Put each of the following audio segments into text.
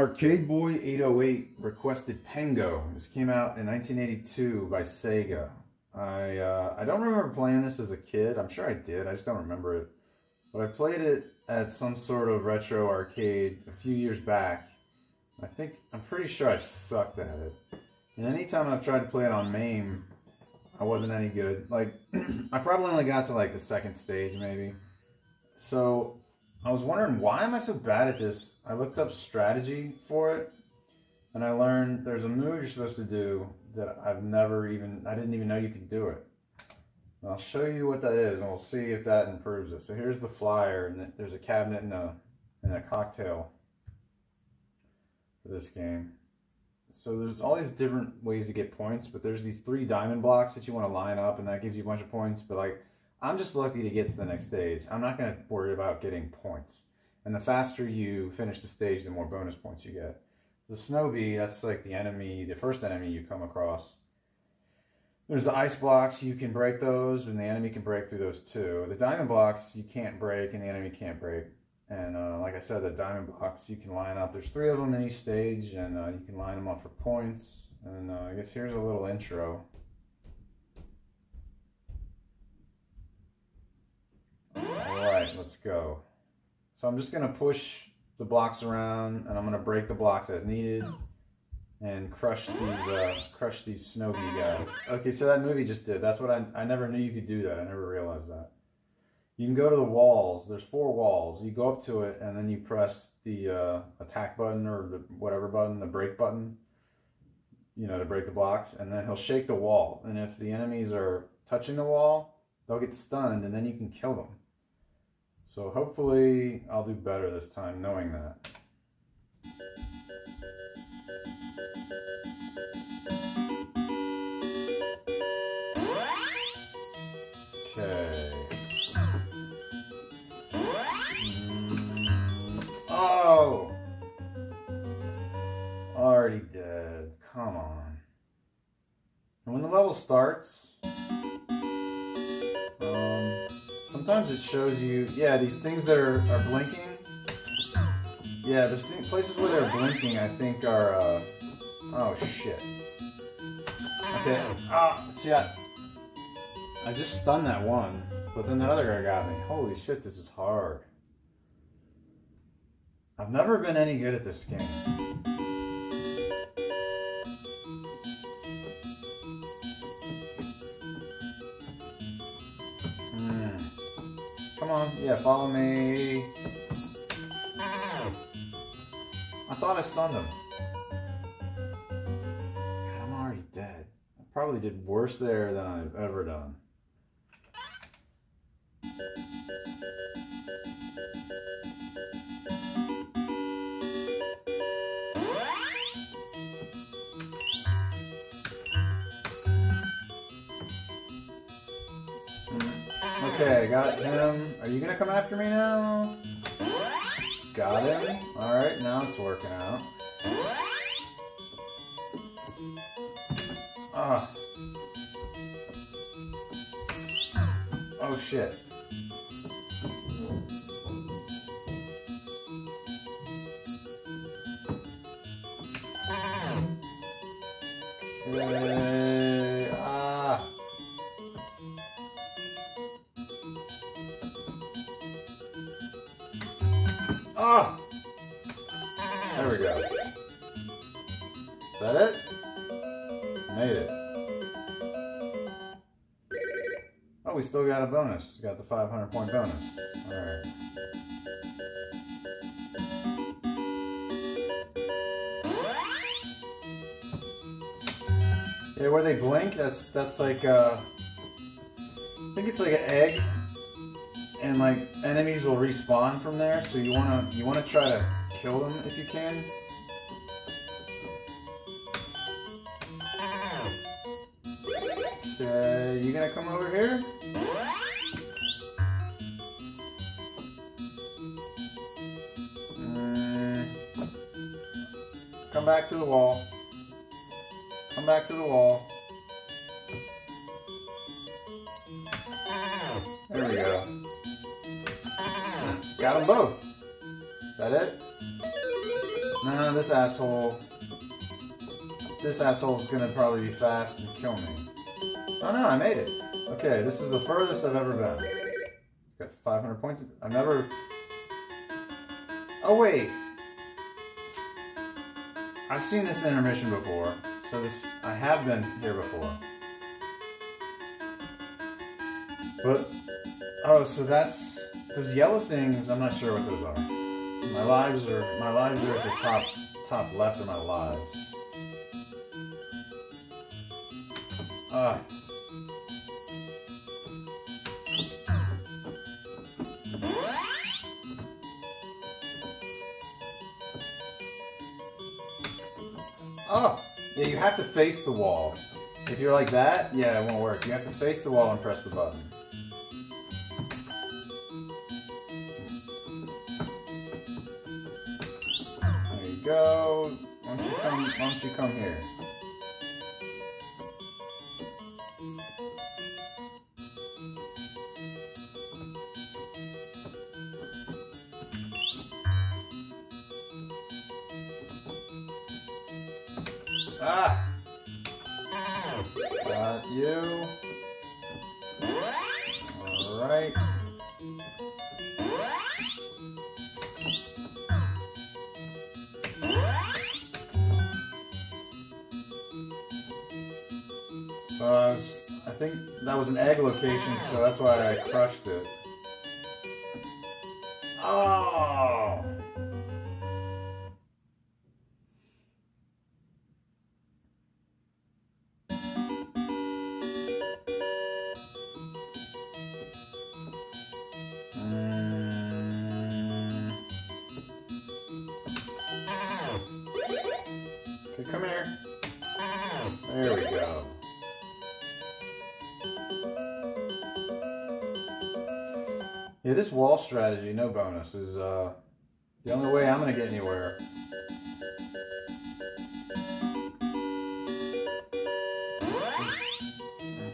Arcade Boy 808 requested Pengo. This came out in 1982 by Sega. I uh, I don't remember playing this as a kid. I'm sure I did. I just don't remember it. But I played it at some sort of retro arcade a few years back. I think I'm pretty sure I sucked at it. And anytime I've tried to play it on MAME, I wasn't any good. Like I probably only got to like the second stage maybe. So I was wondering why am I so bad at this? I looked up strategy for it, and I learned there's a move you're supposed to do that I've never even I didn't even know you could do it. And I'll show you what that is, and we'll see if that improves it. So here's the flyer, and there's a cabinet and a and a cocktail for this game. So there's all these different ways to get points, but there's these three diamond blocks that you want to line up, and that gives you a bunch of points. But like I'm just lucky to get to the next stage. I'm not going to worry about getting points. And the faster you finish the stage, the more bonus points you get. The Sno-Bee, that's like the enemy, the first enemy you come across. There's the ice blocks, you can break those, and the enemy can break through those too. The diamond blocks, you can't break, and the enemy can't break. And uh, like I said, the diamond blocks, you can line up. There's three of them in each stage, and uh, you can line them up for points. And uh, I guess here's a little intro. right, let's go. So I'm just going to push the blocks around and I'm going to break the blocks as needed and crush these uh, crush these Sno-Bee guys. Okay, so that movie just did. That's what I, I never knew you could do that. I never realized that. You can go to the walls. There's four walls. You go up to it and then you press the uh, attack button or the whatever button, the break button, you know, to break the blocks. And then he'll shake the wall. And if the enemies are touching the wall, they'll get stunned and then you can kill them. So hopefully I'll do better this time knowing that. Okay. Oh! Already dead. Come on. When the level starts, sometimes it shows you, yeah, these things that are, are blinking. Yeah, there's th places where they're blinking, I think are, uh, oh shit. Okay, ah, see, I, I just stunned that one, but then that other guy got me. Holy shit, this is hard. I've never been any good at this game. Come on. Yeah, follow me. I thought I stunned him. God, I'm already dead. I probably did worse there than I've ever done. Okay, got him. Are you gonna come after me now? Got him. Alright, now it's working out. Ah. Oh shit. Oh, we still got a bonus. got the 500 point bonus. Alright. Yeah, where they blink, that's that's like uh I think it's like an egg and like enemies will respawn from there. So you wanna you wanna try to kill them if you can. Okay, you gonna come over here? Back to the wall. Come back to the wall. There we go. Got them both. Is that it? No, no. this asshole. This asshole's gonna probably be fast and kill me. Oh no, I made it. Okay, this is the furthest I've ever been. Got 500 points. I've never... Oh wait. I've seen this intermission before. So this, I have been here before. But, oh, so that's, those yellow things, I'm not sure what those are. My lives are, my lives are at the top, top left of my lives. Ah. Oh, have to face the wall. If you're like that, yeah, it won't work. You have to face the wall and press the button. There you go. Why don't you come, why don't you come here? Ah! Got you. Alright. So I was, I think that was an egg location, so that's why I crushed it. Strategy, no bonus, is uh, the only way I'm gonna get anywhere.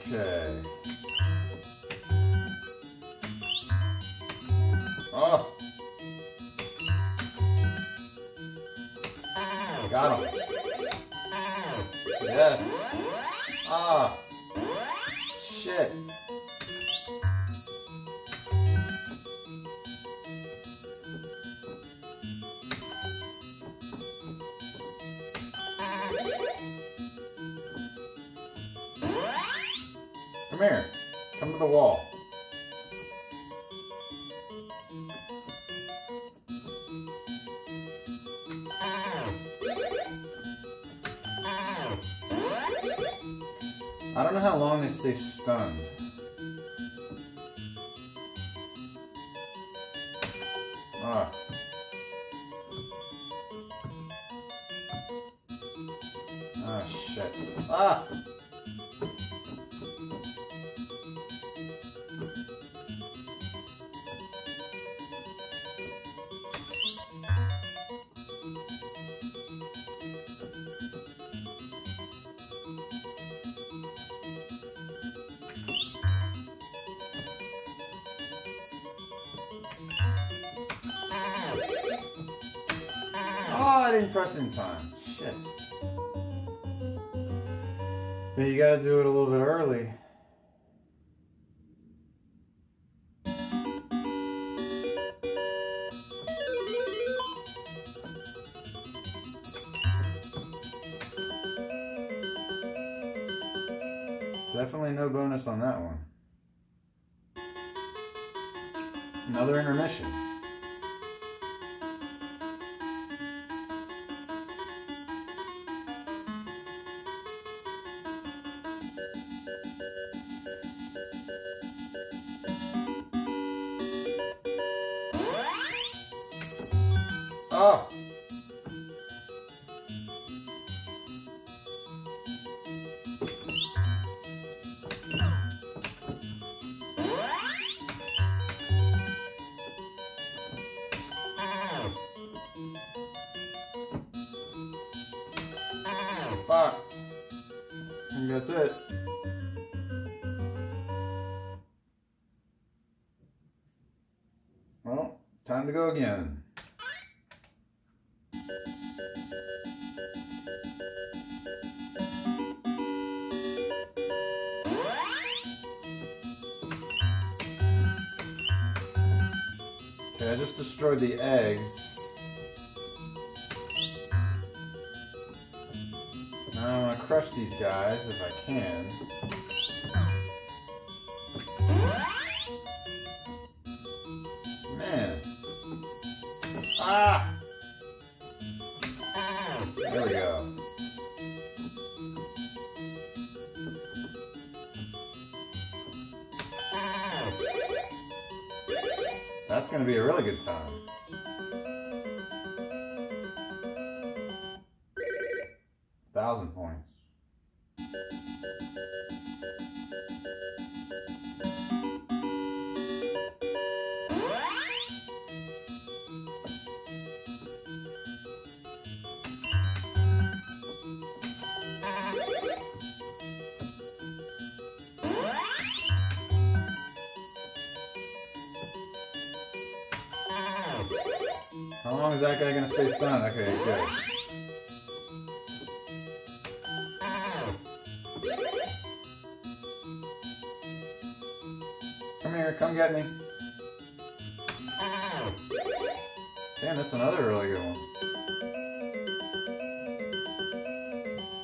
Okay. Oh! Got him. Yes. They Oh, I didn't press in time. Shit. But you gotta do it a little bit early. Definitely no bonus on that one. Oh! Fuck. That's it. Well, time to go again. Destroyed the eggs. Now I'm gonna crush these guys if I can. Man. Ah! There we go. That's gonna be a really good time.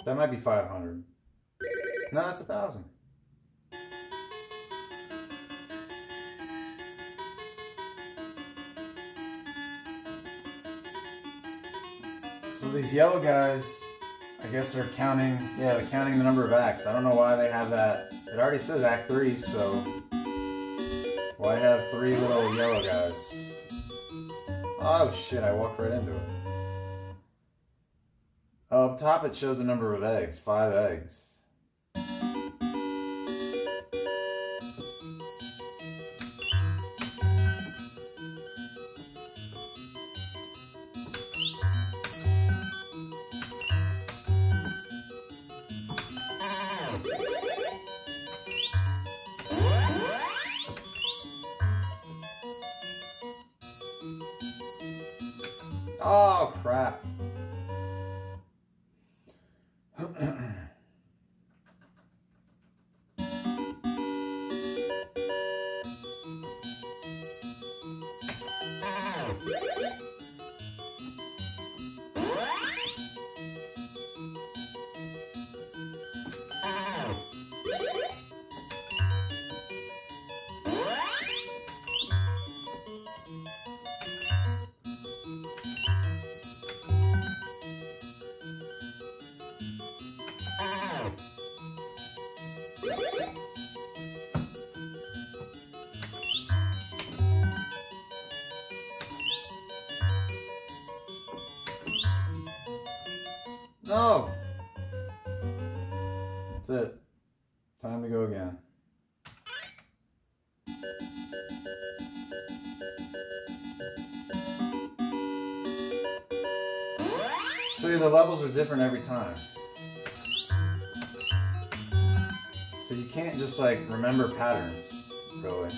That might be 500. No, that's a thousand. So these yellow guys, I guess they're counting, yeah, they're counting the number of acts. I don't know why they have that. It already says act three, so why have three little yellow guys? Oh shit, I walked right into it. Top it shows the number of eggs, five eggs. The levels are different every time. So you can't just like remember patterns, really.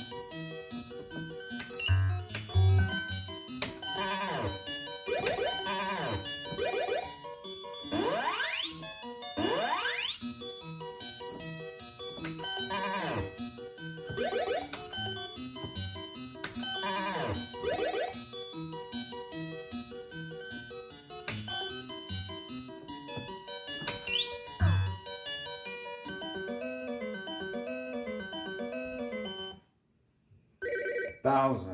Thousand.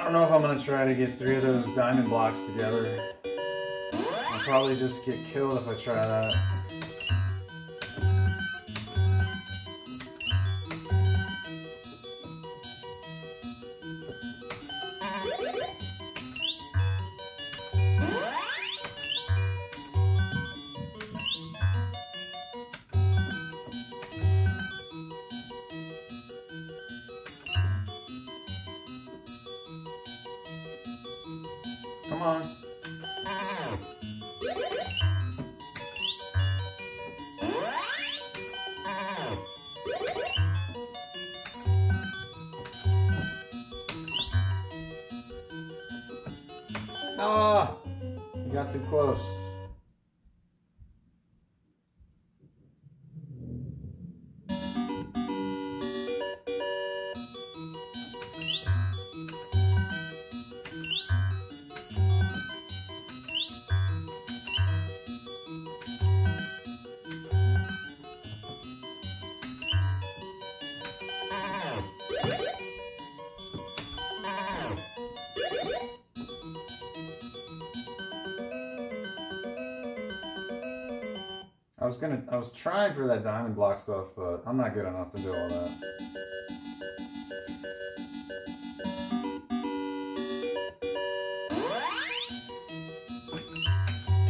I don't know if I'm gonna try to get three of those diamond blocks together. I'll probably just get killed if I try that. Ah! You got too close. I was trying for that diamond block stuff, but I'm not good enough to do all that.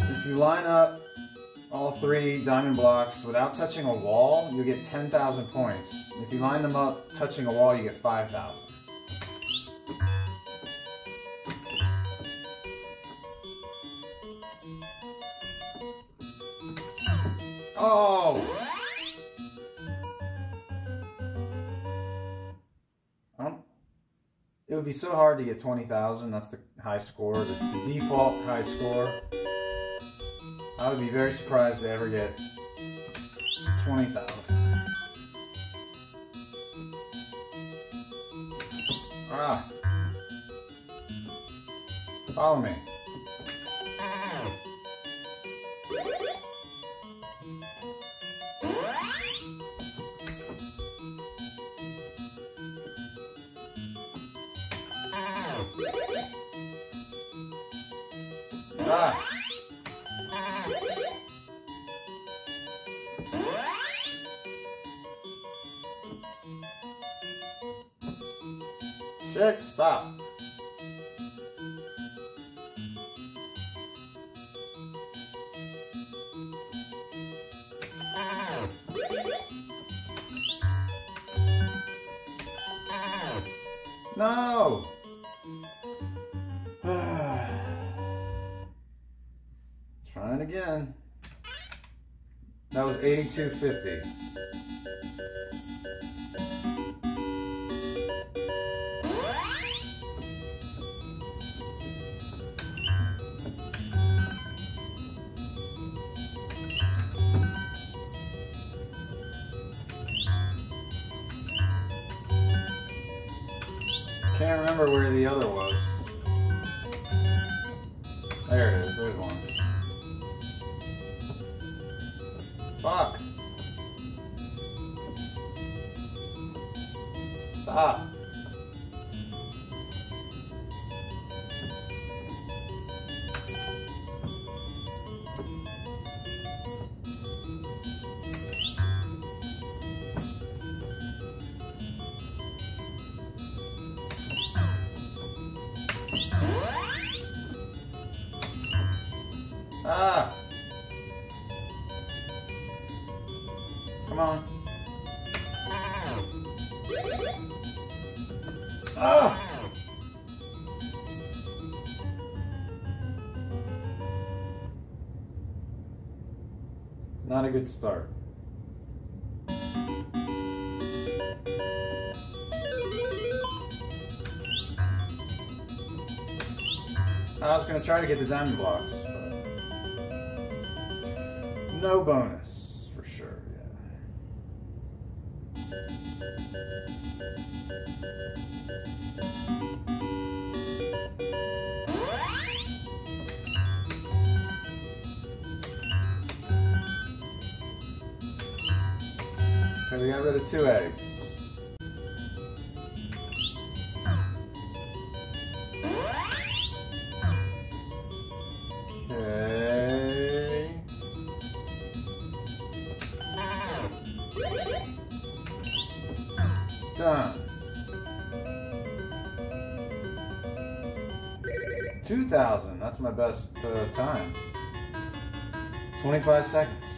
If you line up all three diamond blocks without touching a wall, you get 10,000 points. If you line them up touching a wall, you get 5,000. Oh! It would be so hard to get 20,000. That's the high score, the, the default high score. I would be very surprised to ever get 20,000. Ah. Follow me. Shit, stop. 8250. A good start. I was gonna try to get the diamond blocks, no bonus We got rid of two eggs. Okay. Done. 2,000. That's my best uh, time. 25 seconds.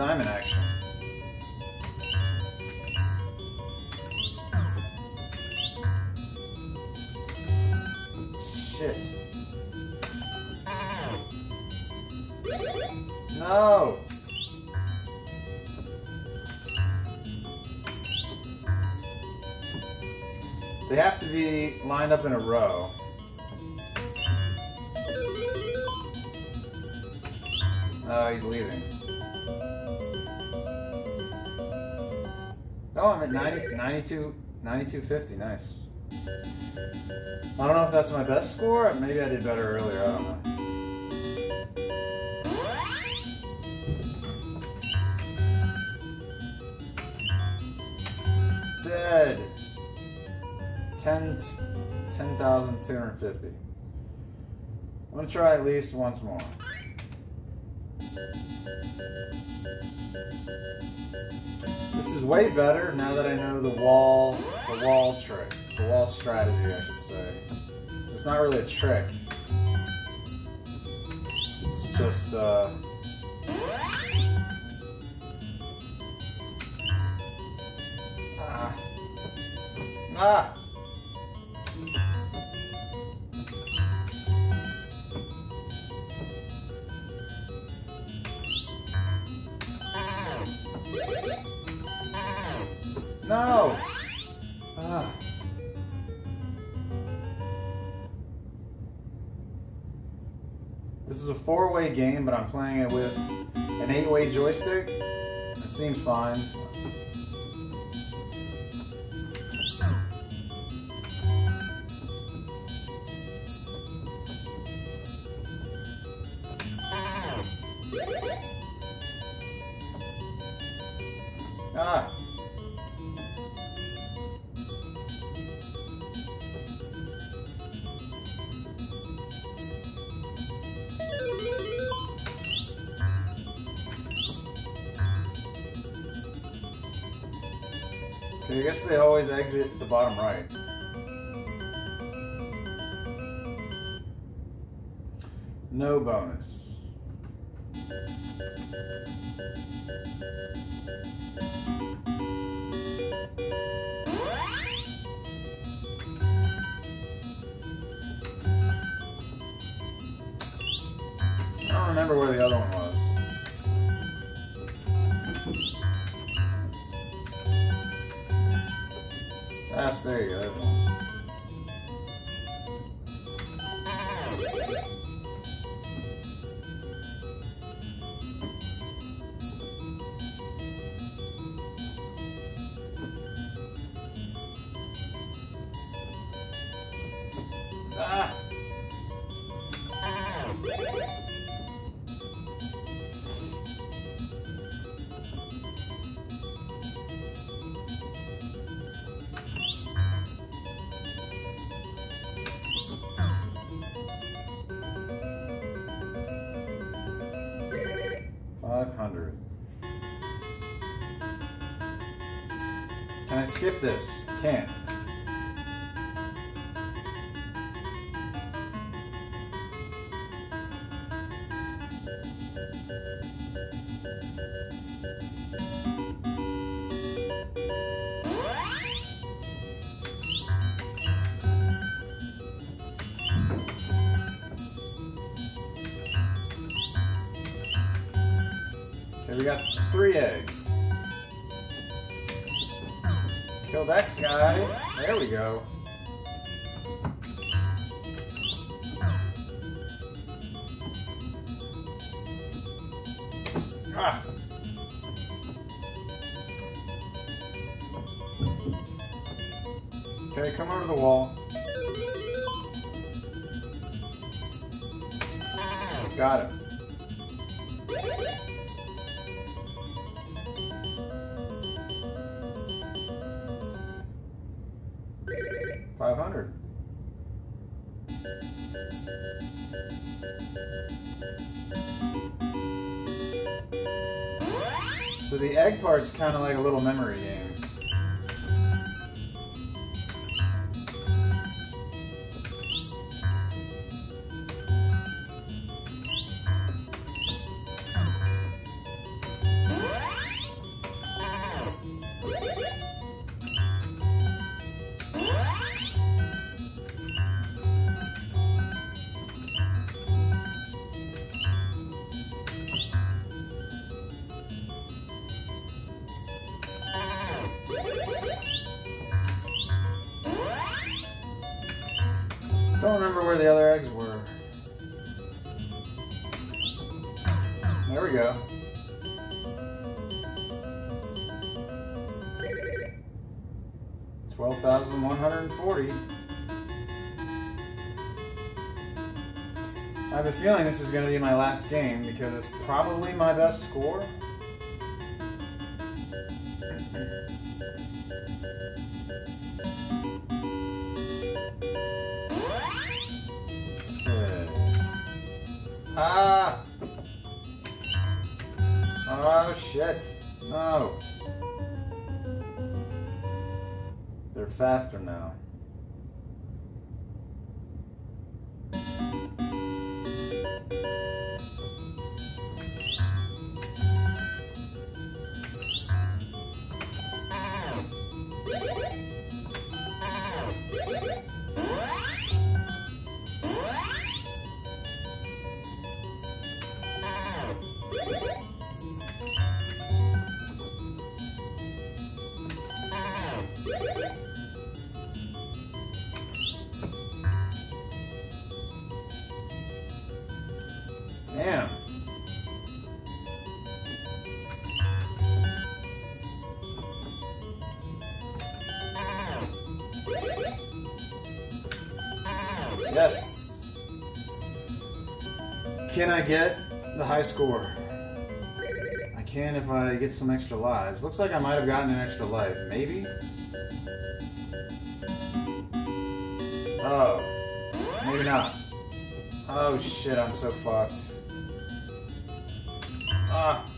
Diamond action. Shit. No! They have to be lined up in a row. 92.50. Nice. I don't know if that's my best score. Maybe I did better earlier. I don't know. Dead. 10, 10,250. I'm gonna try at least once more. This is way better now that I know the wall, the wall trick, the wall strategy, I should say. It's not really a trick. It's just, uh... Ah. Ah! No! Ah. This is a four-way game, but I'm playing it with an eight-way joystick. It seems fine. Guess they always exit the bottom right. No bonus. Skip this? Can't. Okay, we got three eggs. Kill that guy. There we go. Ah. Okay, come over the wall. Feeling this is going to be my last game because it's probably my best score. Ah! Oh shit. No. They're faster now. Can I get the high score? I can if I get some extra lives. Looks like I might have gotten an extra life. Maybe? Oh. Maybe not. Oh shit, I'm so fucked. Ah.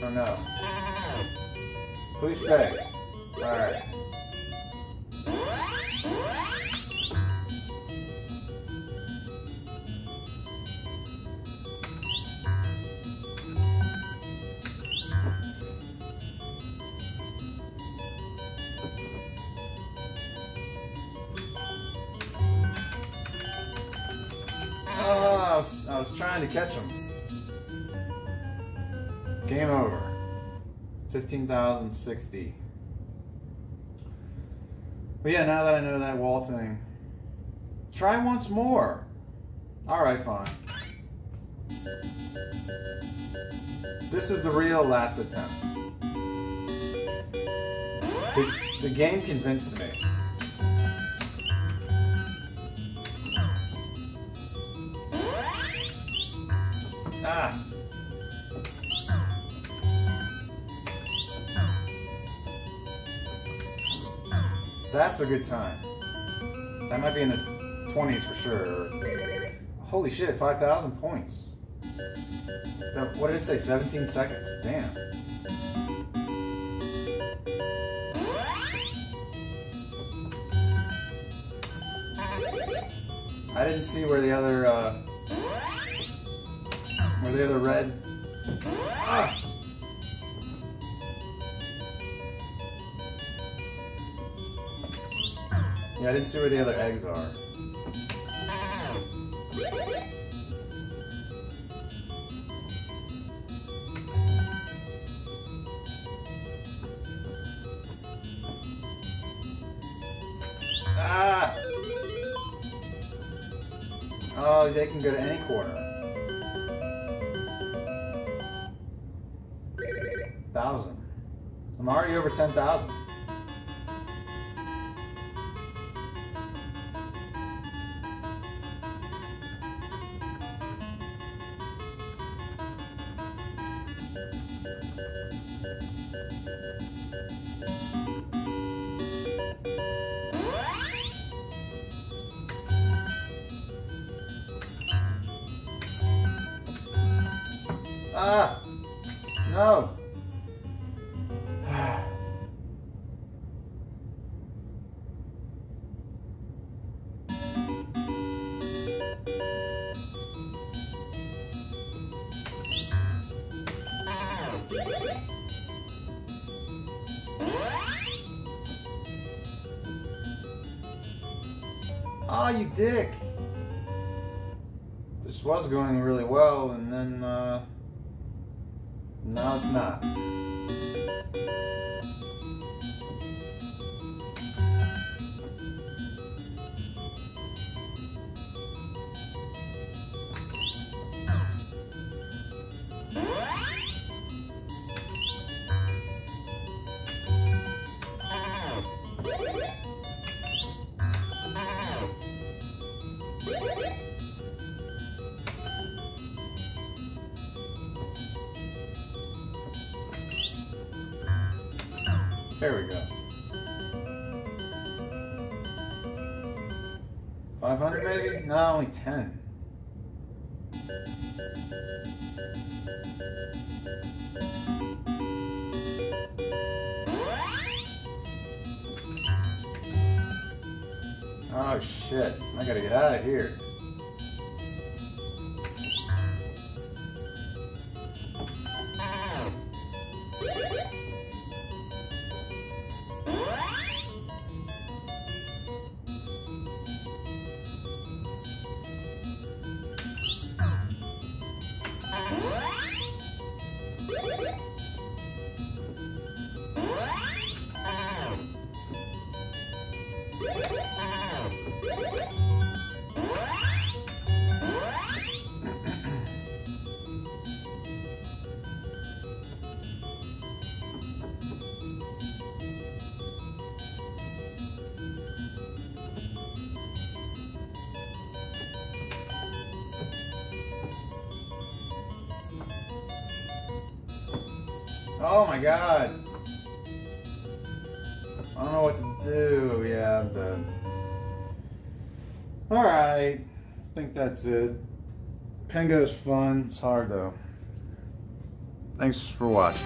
Oh no. Please stay. Alright. Trying to catch him. Game over. 15,060. But yeah, now that I know that wall thing, try once more. Alright, fine. This is the real last attempt. The, the game convinced me. Ah. That's a good time. That might be in the 20s for sure. Holy shit, 5,000 points. No, What did it say? 17 seconds? Damn. I didn't see where the other, uh, were they the red? Ah! Yeah, I didn't see where the other eggs are. Ah! Oh, they can go to any corner. I'm already over 10,000. Was going really well, and then, uh... No, it's not. There we go. 500 maybe? No, only 10. Oh shit, I gotta get out of here. Oh my god. I don't know what to do. Yeah, I'm dead. Alright. I think that's it. Pengo's fun. It's hard though. Thanks for watching.